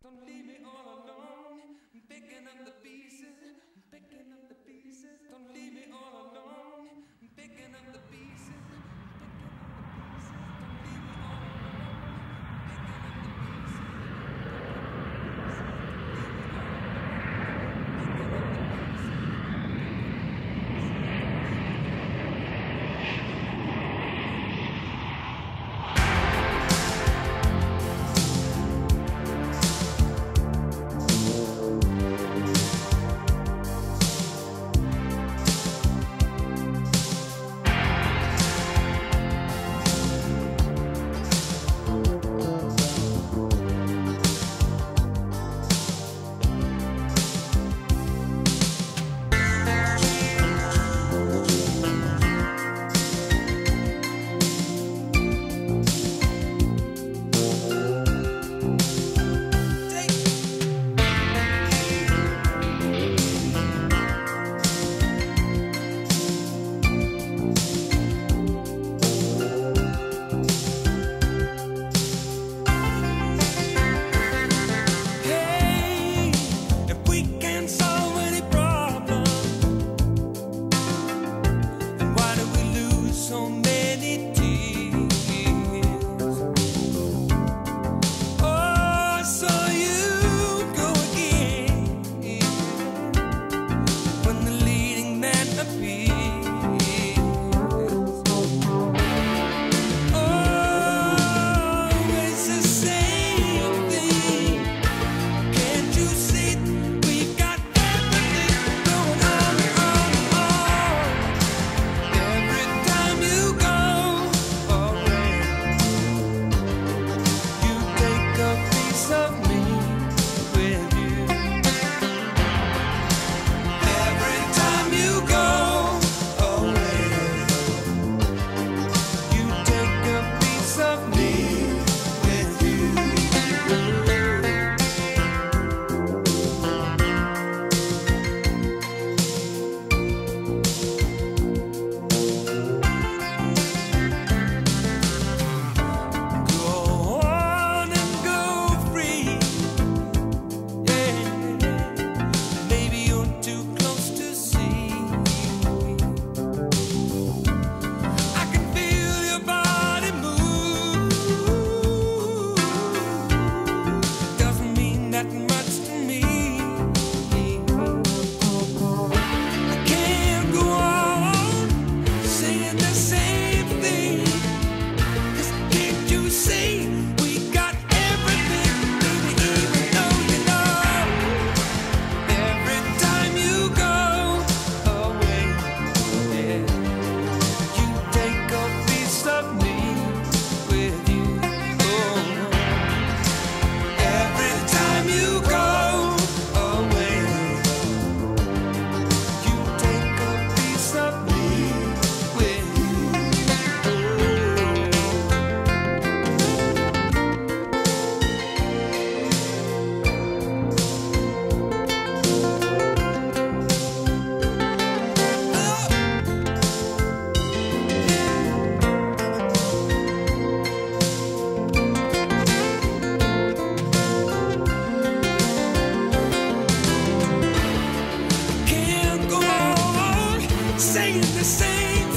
Don't leave me all alone. I'm picking up the pain.